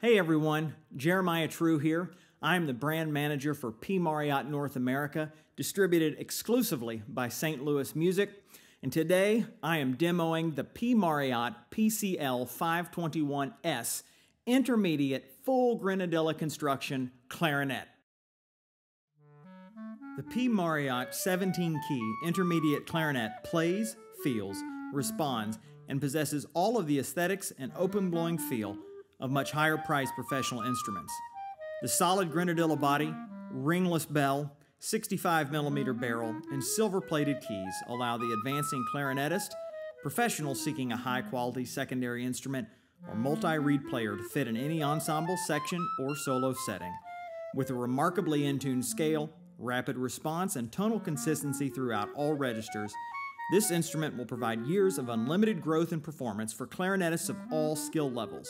Hey everyone, Jeremiah True here. I'm the brand manager for P. Mauriat North America, distributed exclusively by St. Louis Music. And today I am demoing the P. Mauriat PCL 521S Intermediate Full Grenadilla Construction Clarinet. The P. Mauriat 17 key intermediate clarinet plays, feels, responds, and possesses all of the aesthetics and open blowing feel of much higher priced professional instruments. The solid grenadilla body, ringless bell, 65 millimeter barrel, and silver plated keys allow the advancing clarinetist, professional seeking a high quality secondary instrument, or multi reed player to fit in any ensemble, section, or solo setting. With a remarkably in tune scale, rapid response, and tonal consistency throughout all registers, this instrument will provide years of unlimited growth and performance for clarinetists of all skill levels.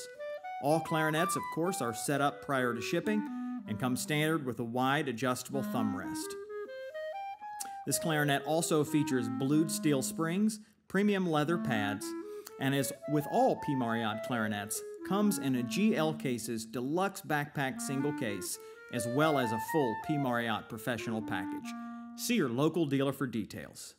All clarinets, of course, are set up prior to shipping and come standard with a wide adjustable thumb rest. This clarinet also features blued steel springs, premium leather pads, and as with all P. Mauriat clarinets, comes in a GL Cases deluxe backpack single case as well as a full P. Mauriat professional package. See your local dealer for details.